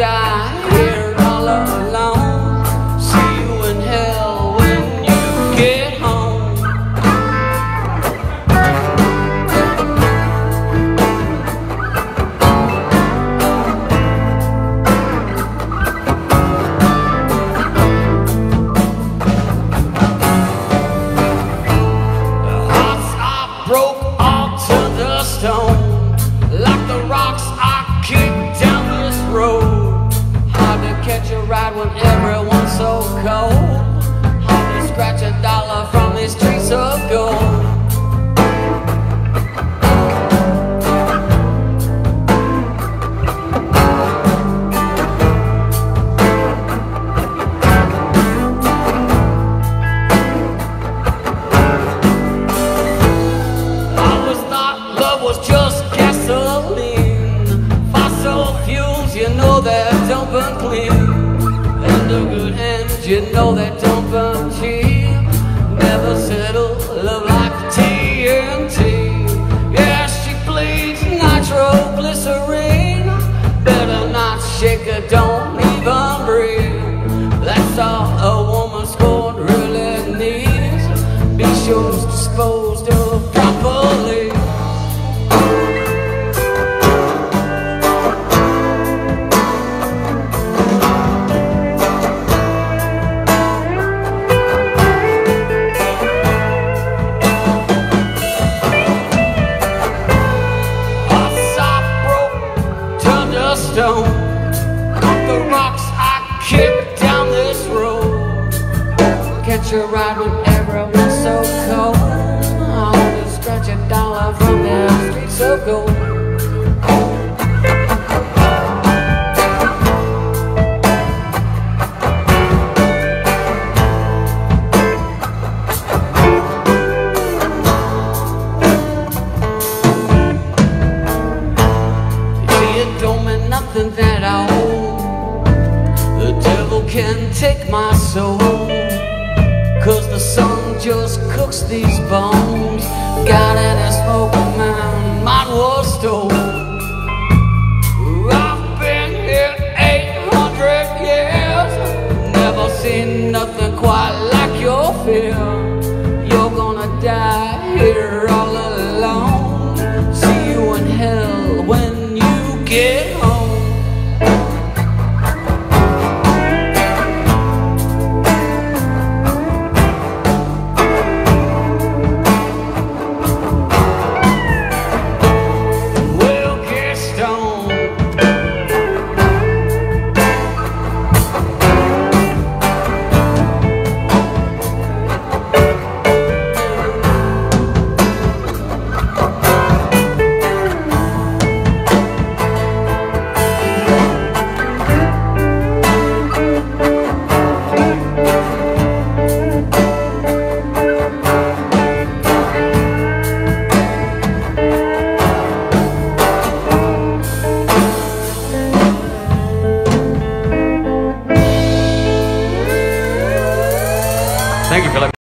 die. Fossil fuels, you know that disposed of properly. Stone. The rocks I down this road. Catch a ride when everyone's so cold. Scratch a dollar from the streets of gold. Nothing that I. The devil can take my soul. Cause the sun just cooks these bones. Got any smoking man. I've been here 800 years. Never seen nothing quite like your. Thank you for looking.